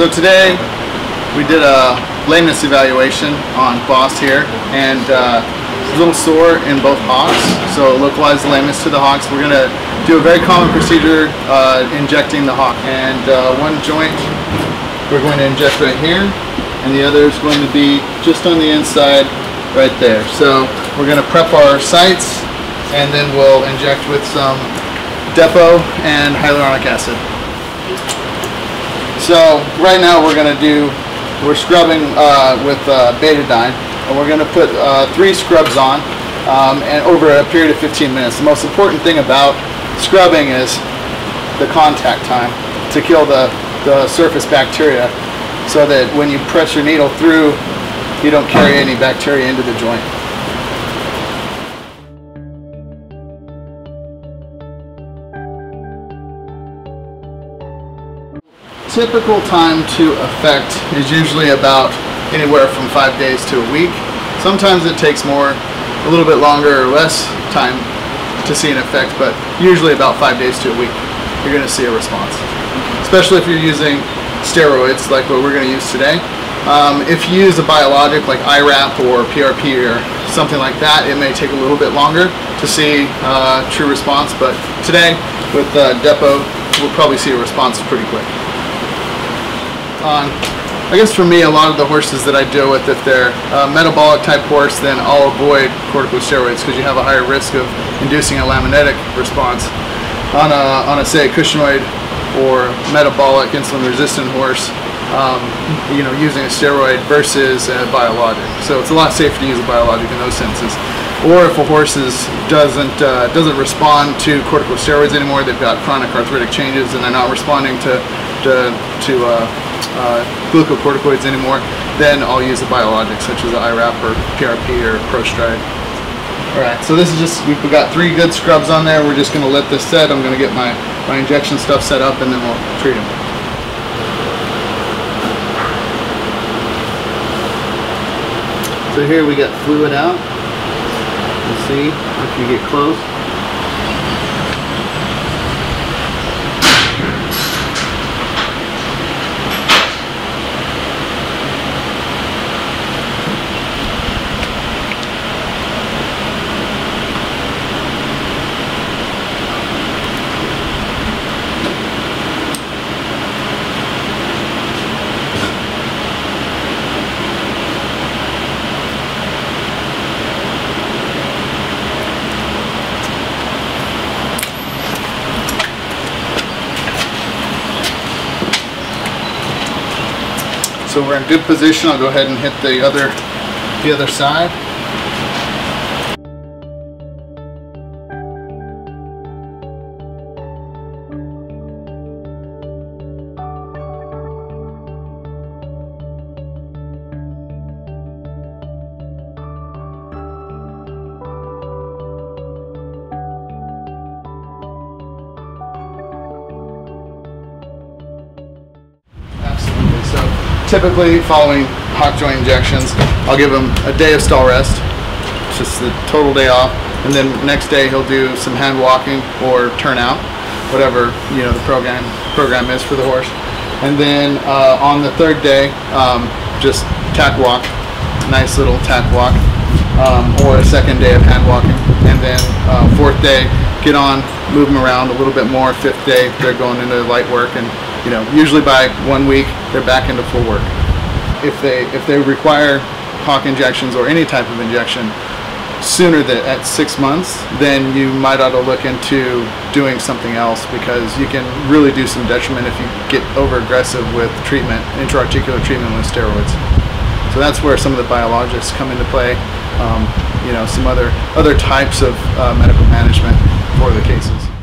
So today we did a lameness evaluation on Boss here and uh, a little sore in both hocks, so localized lameness to the hocks. We're going to do a very common procedure uh, injecting the hock and uh, one joint we're going to inject right here and the other is going to be just on the inside right there. So we're going to prep our sites and then we'll inject with some Depo and hyaluronic acid. So right now we're going to do, we're scrubbing uh, with uh, betadine and we're going to put uh, three scrubs on um, and over a period of 15 minutes. The most important thing about scrubbing is the contact time to kill the, the surface bacteria so that when you press your needle through you don't carry any bacteria into the joint. Typical time to effect is usually about anywhere from five days to a week. Sometimes it takes more, a little bit longer or less time to see an effect, but usually about five days to a week, you're going to see a response. Especially if you're using steroids like what we're going to use today. Um, if you use a biologic like IRAP or PRP or something like that, it may take a little bit longer to see uh, true response, but today with uh, Depo, we'll probably see a response pretty quick on, I guess for me, a lot of the horses that I deal with, if they're a metabolic type horse, then I'll avoid corticosteroids because you have a higher risk of inducing a laminitic response. On a, on a say, a or metabolic insulin resistant horse, um, you know, using a steroid versus a biologic. So it's a lot safer to use a biologic in those senses. Or if a horse is, doesn't uh, doesn't respond to corticosteroids anymore, they've got chronic arthritic changes and they're not responding to to, to uh, uh, glucocorticoids anymore, then I'll use a biologic such as IRAP or PRP or ProStride. Alright, so this is just, we've got three good scrubs on there. We're just going to let this set. I'm going to get my, my injection stuff set up and then we'll treat them. So here we got fluid out. You see if you get close. So we're in good position. I'll go ahead and hit the other, the other side. Typically following hock joint injections, I'll give him a day of stall rest, just the total day off, and then next day he'll do some hand walking or turnout, whatever you know the program program is for the horse. And then uh, on the third day, um, just tack walk, nice little tack walk, um, or a second day of hand walking. And then uh, fourth day, get on, move them around a little bit more. Fifth day, they're going into light work and you know, usually by one week they're back into full work. If they if they require hock injections or any type of injection sooner than at six months, then you might ought to look into doing something else because you can really do some detriment if you get over aggressive with treatment, intra-articular treatment with steroids. So that's where some of the biologics come into play. Um, you know, some other other types of uh, medical management for the cases.